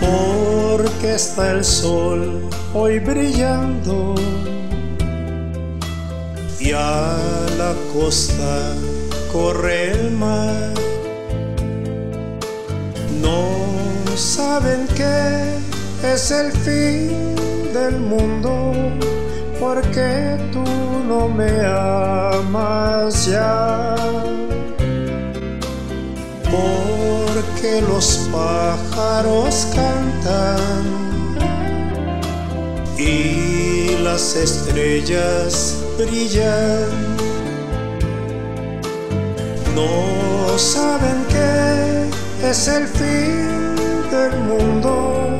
porque está el sol hoy brillando y a la costa corre el mar. No saben que es el fin del mundo porque tú no me amas ya. Porque los pájaros cantan y las estrellas brillan. No saben que es el fin del mundo,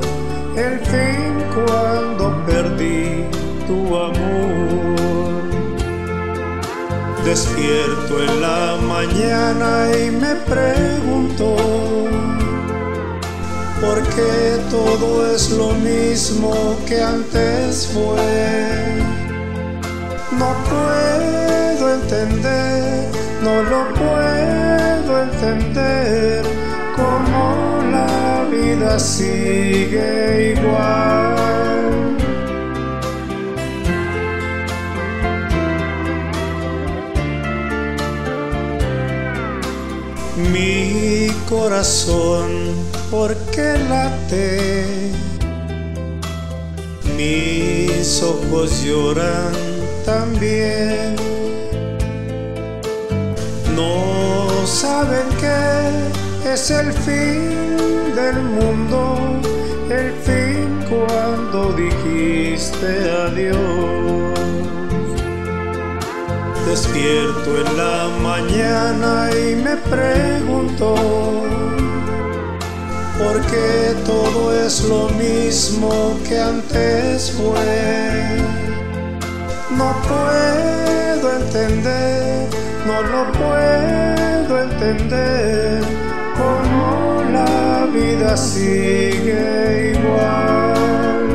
el fin cuando perdí tu amor. Despierto en la mañana y me pregunto por qué todo es lo mismo que antes fue. No puedo entender, no lo puedo entender, cómo la vida sigue igual. Mi corazón, ¿por qué late? Mis ojos lloran también. No saben que es el fin del mundo, el fin cuando dijiste adiós. Despierto en la mañana y me pregunto por qué todo es lo mismo que antes fue. No puedo entender, no lo puedo entender, cómo la vida sigue igual.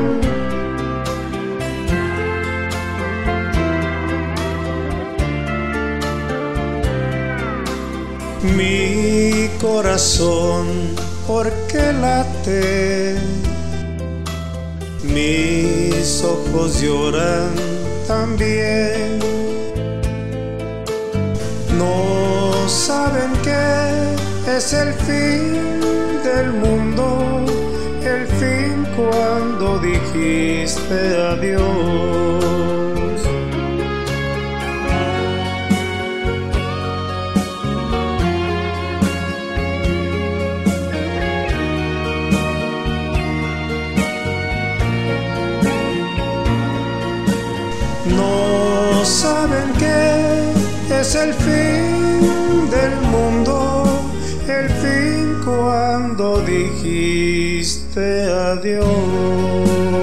Mi corazón, ¿por qué late? Mis ojos lloran también. No saben que es el fin del mundo, el fin cuando dijiste adiós. Es el fin del mundo, el fin cuando dijiste adiós.